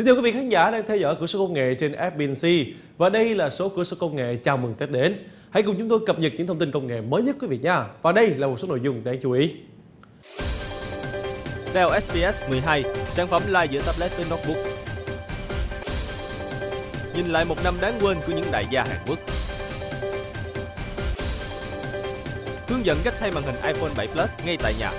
Xin thưa quý vị khán giả đang theo dõi cửa sổ công nghệ trên FBNC và đây là số cửa sổ công nghệ chào mừng Tết đến. Hãy cùng chúng tôi cập nhật những thông tin công nghệ mới nhất quý vị nha. Và đây là một số nội dung đáng chú ý. Dell XPS 12, sản phẩm lai giữa tablet với notebook. Nhìn lại một năm đáng quên của những đại gia Hàn Quốc. Hướng dẫn cách thay màn hình iPhone 7 Plus ngay tại nhà.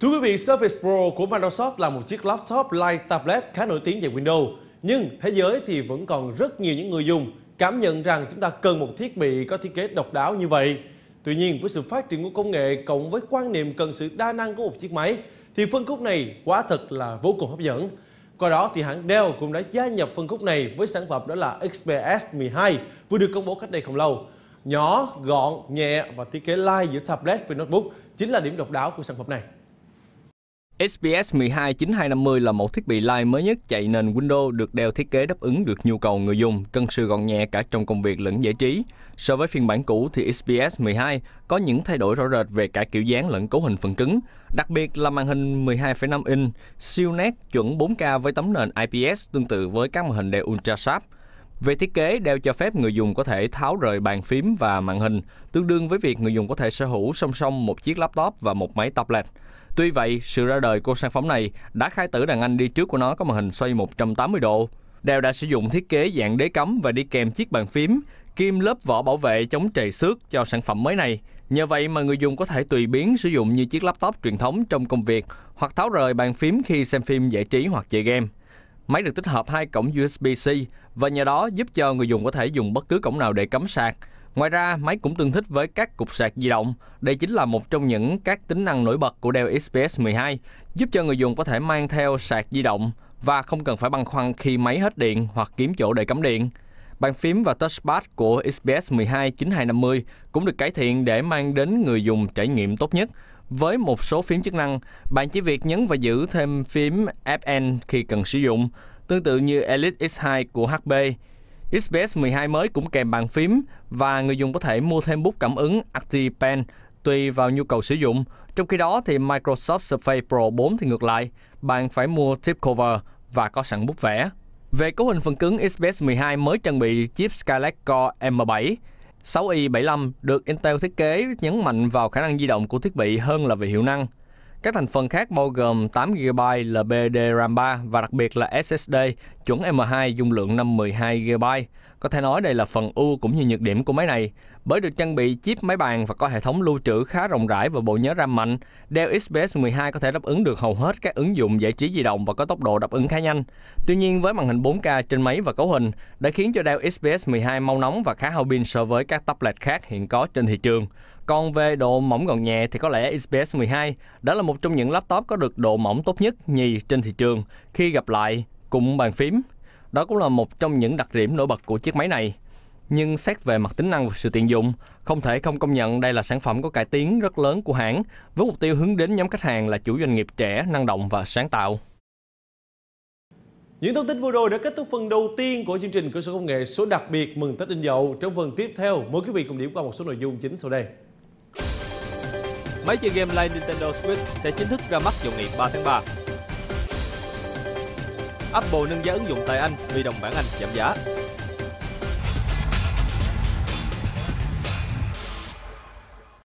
Thưa quý vị, Surface Pro của Microsoft là một chiếc laptop light tablet khá nổi tiếng về Windows. Nhưng thế giới thì vẫn còn rất nhiều những người dùng cảm nhận rằng chúng ta cần một thiết bị có thiết kế độc đáo như vậy. Tuy nhiên, với sự phát triển của công nghệ cộng với quan niệm cần sự đa năng của một chiếc máy, thì phân khúc này quá thật là vô cùng hấp dẫn. Qua đó thì hãng Dell cũng đã gia nhập phân khúc này với sản phẩm đó là XPS 12 vừa được công bố cách đây không lâu. Nhỏ, gọn, nhẹ và thiết kế light giữa tablet với notebook chính là điểm độc đáo của sản phẩm này. SPS 12 9250 là một thiết bị live mới nhất chạy nền Windows được Dell thiết kế đáp ứng được nhu cầu người dùng, cân sự gọn nhẹ cả trong công việc lẫn giải trí. So với phiên bản cũ thì SPS 12 có những thay đổi rõ rệt về cả kiểu dáng lẫn cấu hình phần cứng, đặc biệt là màn hình 12,5 inch siêu nét chuẩn 4K với tấm nền IPS tương tự với các màn hình Dell UltraSharp. Về thiết kế, Dell cho phép người dùng có thể tháo rời bàn phím và màn hình, tương đương với việc người dùng có thể sở hữu song song một chiếc laptop và một máy tablet. Tuy vậy, sự ra đời của sản phẩm này đã khai tử đàn anh đi trước của nó có màn hình xoay 180 độ. Dell đã sử dụng thiết kế dạng đế cắm và đi kèm chiếc bàn phím, kim lớp vỏ bảo vệ chống trầy xước cho sản phẩm mới này. Nhờ vậy mà người dùng có thể tùy biến sử dụng như chiếc laptop truyền thống trong công việc hoặc tháo rời bàn phím khi xem phim giải trí hoặc chơi game. Máy được tích hợp hai cổng USB-C và nhờ đó giúp cho người dùng có thể dùng bất cứ cổng nào để cắm sạc. Ngoài ra, máy cũng tương thích với các cục sạc di động. Đây chính là một trong những các tính năng nổi bật của Dell XPS 12, giúp cho người dùng có thể mang theo sạc di động và không cần phải băn khoăn khi máy hết điện hoặc kiếm chỗ để cắm điện. Bàn phím và touchpad của XPS 12 9250 cũng được cải thiện để mang đến người dùng trải nghiệm tốt nhất. Với một số phím chức năng, bạn chỉ việc nhấn và giữ thêm phím Fn khi cần sử dụng, tương tự như Elite X2 của HP. XPS 12 mới cũng kèm bàn phím và người dùng có thể mua thêm bút cảm ứng ActivePen tùy vào nhu cầu sử dụng. Trong khi đó thì Microsoft Surface Pro 4 thì ngược lại, bạn phải mua tip cover và có sẵn bút vẽ. Về cấu hình phần cứng, XPS 12 mới trang bị chip Skylake Core M7 6i75 được Intel thiết kế nhấn mạnh vào khả năng di động của thiết bị hơn là về hiệu năng. Các thành phần khác bao gồm 8GB LBD RAM 3 và đặc biệt là SSD chuẩn M2 dung lượng 512GB. Có thể nói đây là phần ưu cũng như nhược điểm của máy này, bởi được trang bị chip máy bàn và có hệ thống lưu trữ khá rộng rãi và bộ nhớ RAM mạnh. Dell XPS 12 có thể đáp ứng được hầu hết các ứng dụng giải trí di động và có tốc độ đáp ứng khá nhanh. Tuy nhiên với màn hình 4K trên máy và cấu hình đã khiến cho Dell XPS 12 mau nóng và khá hao pin so với các tablet khác hiện có trên thị trường. Còn về độ mỏng gọn nhẹ thì có lẽ XPS 12 đã là một trong những laptop có được độ mỏng tốt nhất nhì trên thị trường khi gặp lại cùng bàn phím. Đó cũng là một trong những đặc điểm nổi bật của chiếc máy này. Nhưng xét về mặt tính năng và sự tiện dụng, không thể không công nhận đây là sản phẩm có cải tiến rất lớn của hãng với mục tiêu hướng đến nhóm khách hàng là chủ doanh nghiệp trẻ, năng động và sáng tạo. Những thông tin vừa rồi đã kết thúc phần đầu tiên của chương trình Cửa sổ công nghệ số đặc biệt mừng Tết Đinh Dậu. Trong phần tiếp theo, mời quý vị cùng điểm qua một số nội dung chính sau đây. Máy chơi game Live Nintendo Switch sẽ chính thức ra mắt vào ngày 3 tháng 3. Apple nâng giá ứng dụng tại Anh vì đồng bảng Anh giảm giá.